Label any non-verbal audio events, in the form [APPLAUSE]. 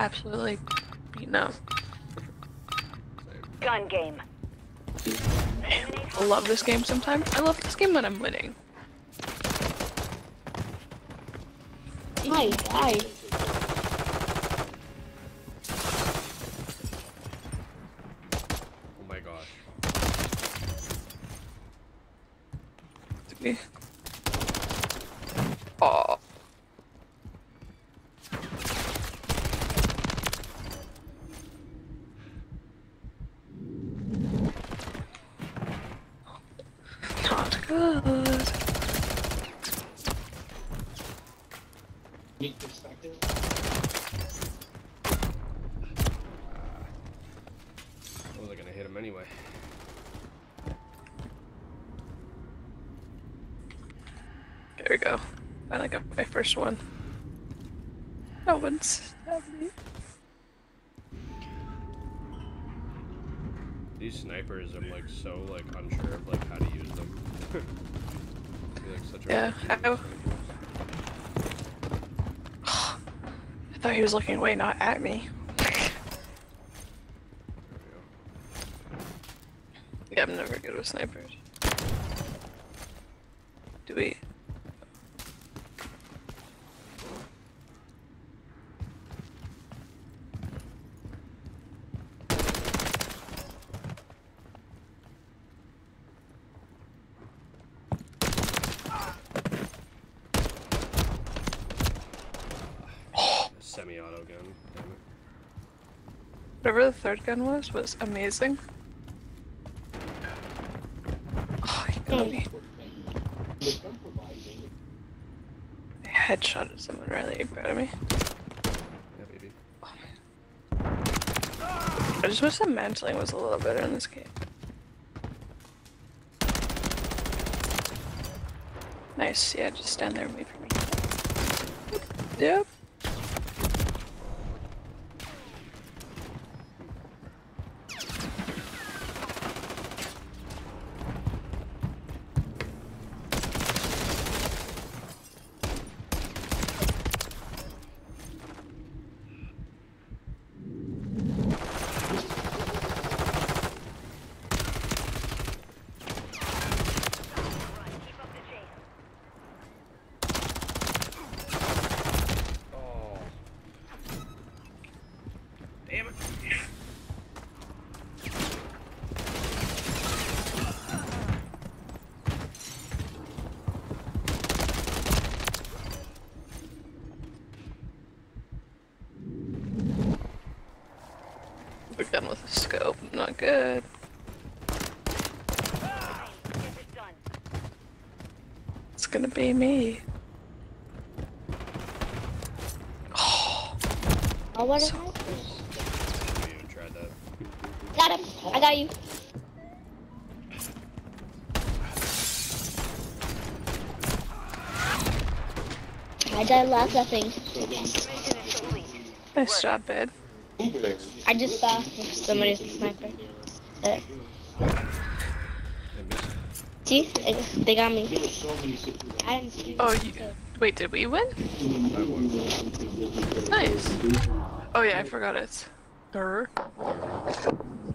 absolutely beaten up. Gun game. I love this game sometimes. I love this game when I'm winning. Hi, hi. Oh my gosh. Oh. Good. Meet perspective. I wasn't gonna hit him anyway. There we go. Finally got my first one. No one's stabbed me. These snipers, I'm like so like unsure of like how to use them. [LAUGHS] Like Yeah, I. I thought he was looking away, not at me. Yeah, I'm never good with snipers. Do we? Semi-auto gun. Damn it. Whatever the third gun was, was amazing. Oh, he got me. I oh. headshotted someone really proud of me. Yeah, baby. I just wish the mantling was a little better in this game. Nice, yeah, just stand there and wait for me. Yep. Oh. Damn it. We're done with the scope. Not good. Get this done. It's gonna be me. Oh, what is So- that? I even tried that. Got him. I got you. I died last, I think. Mission is nice job, babe. I just saw somebody with a sniper. There. See? They, got me. There were so many situations. I didn't see Oh, you, wait, did we win? Nice. Oh yeah, I forgot it. her.